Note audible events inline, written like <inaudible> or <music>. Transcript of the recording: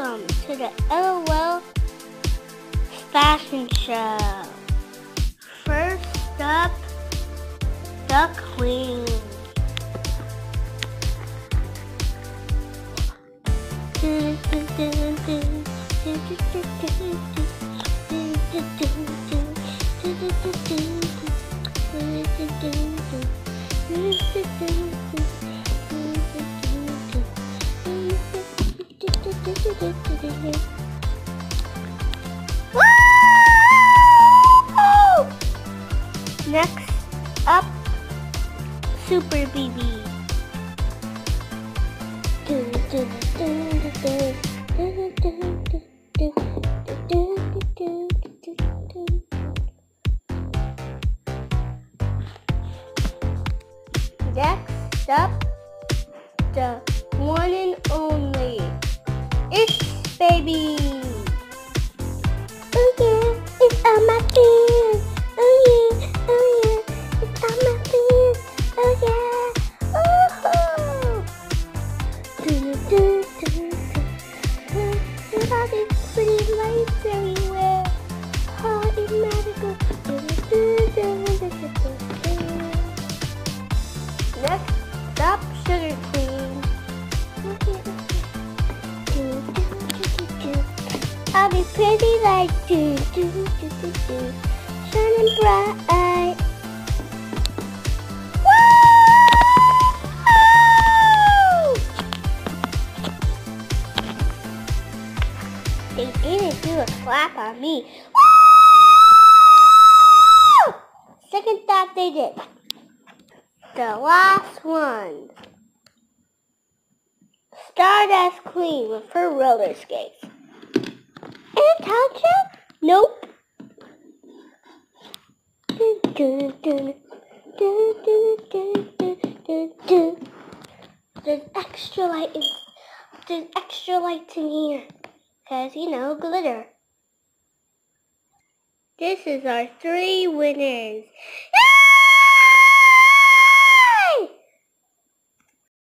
welcome to the LOL Fashion Show. First up, the Queen. <laughs> Next up, Super BB. Next up, the Baby. Oh yeah, it's on my fans. Oh yeah, oh yeah, it's on my fans. Oh yeah, oh. Do do do I'll be pretty like do do do do do, shining bright. They didn't do a clap on me. Woo! Second thought they did. The last one. Stardust Queen with her roller skates. Dun, dun. There's extra light in there's extra lights in here. Cause you know, glitter. This is our three winners.